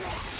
Yeah.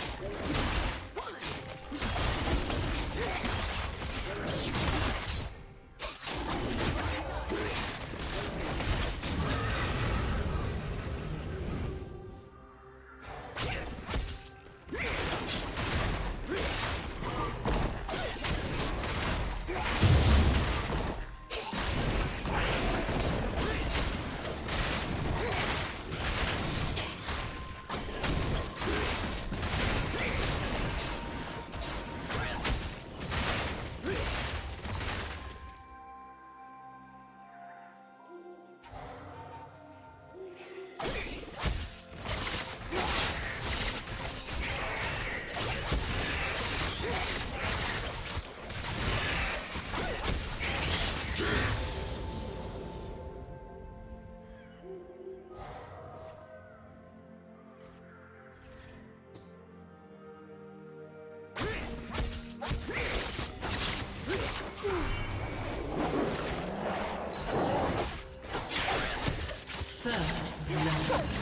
First.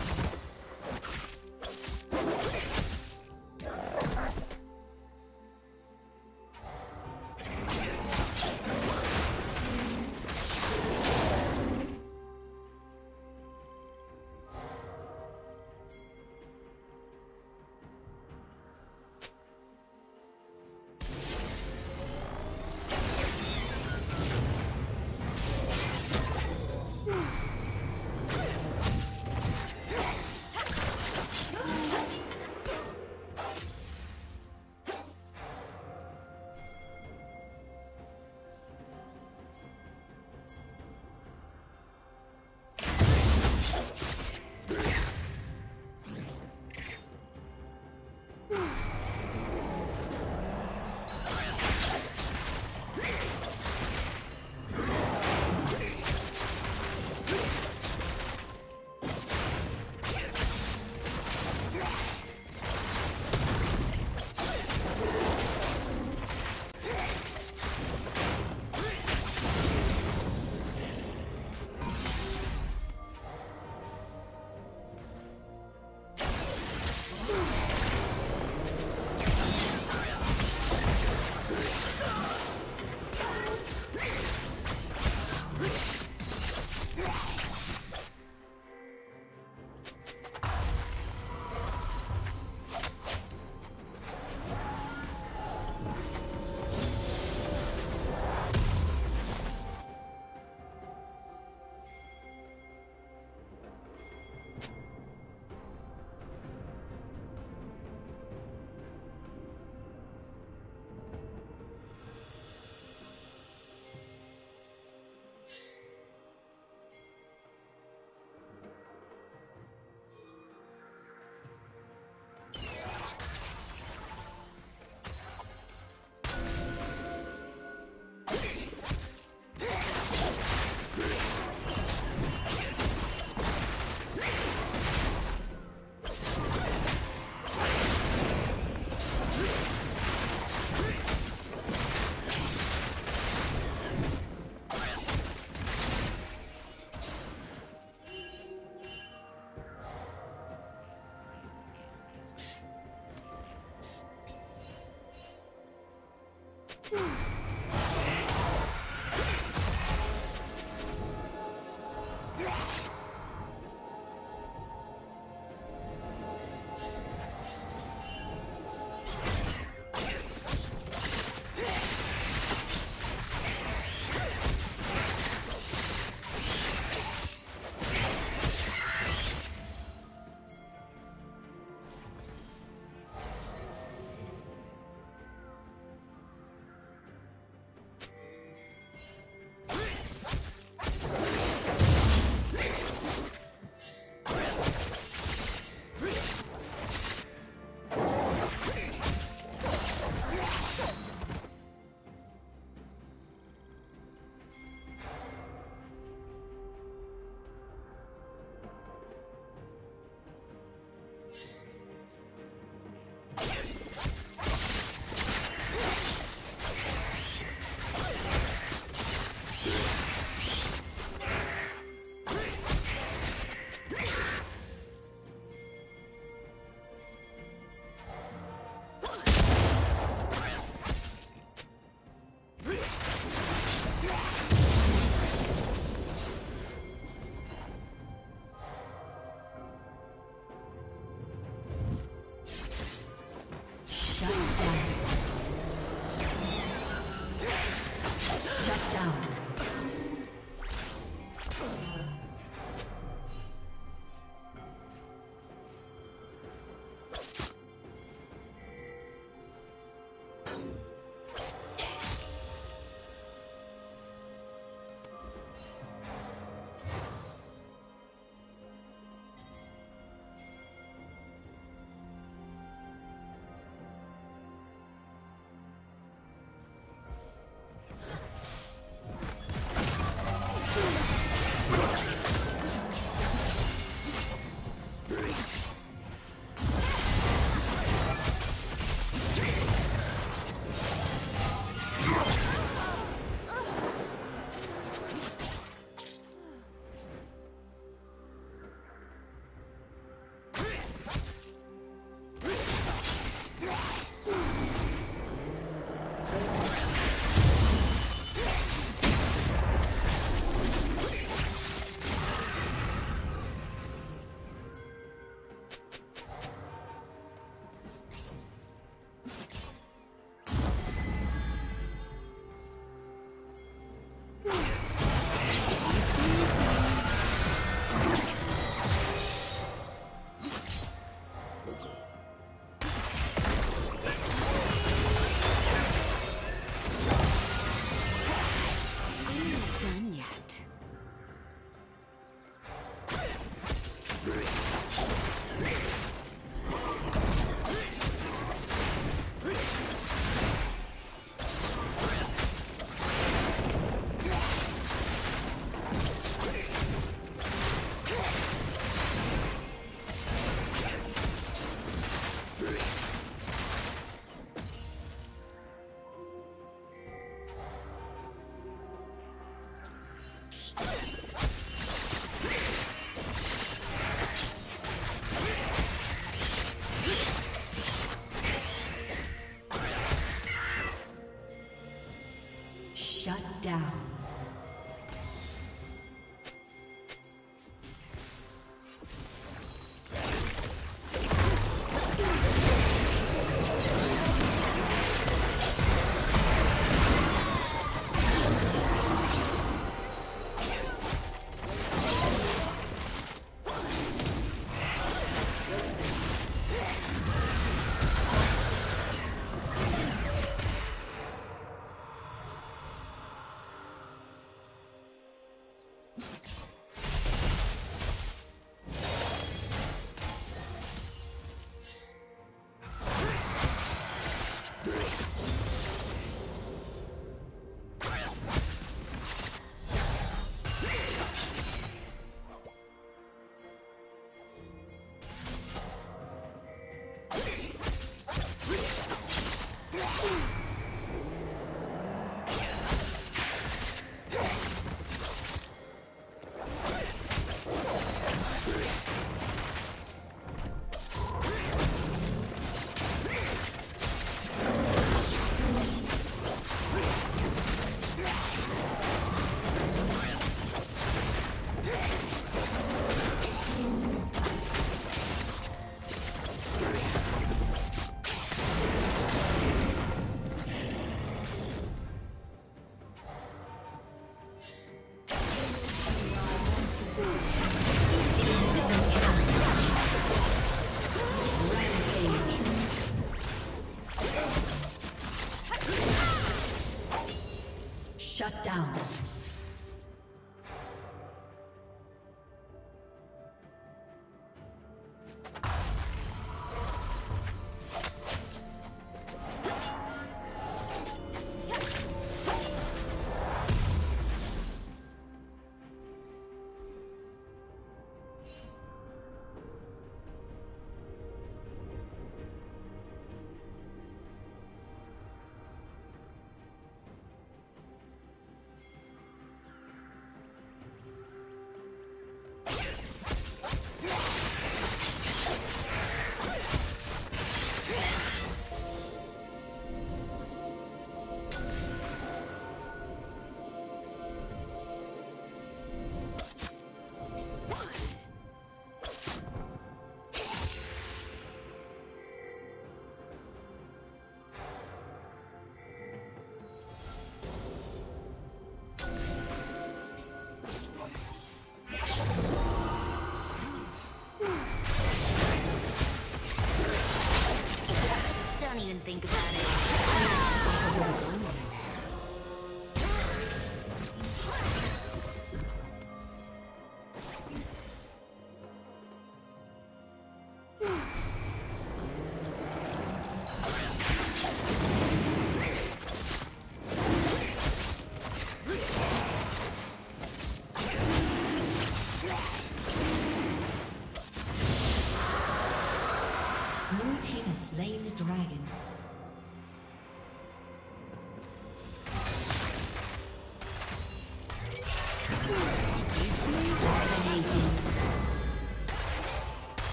Think about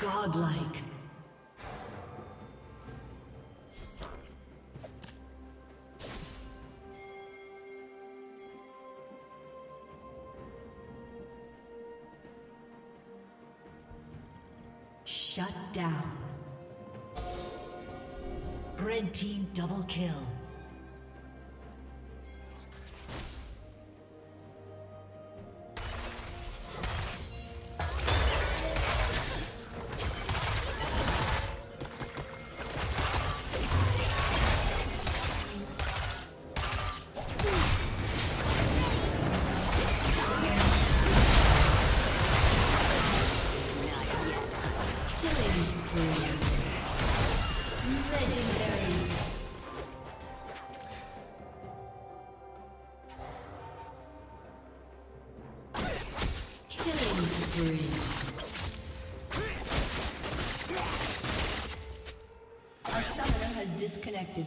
Godlike. Shut down. Red team double kill. A summoner has disconnected.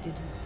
Disconnected.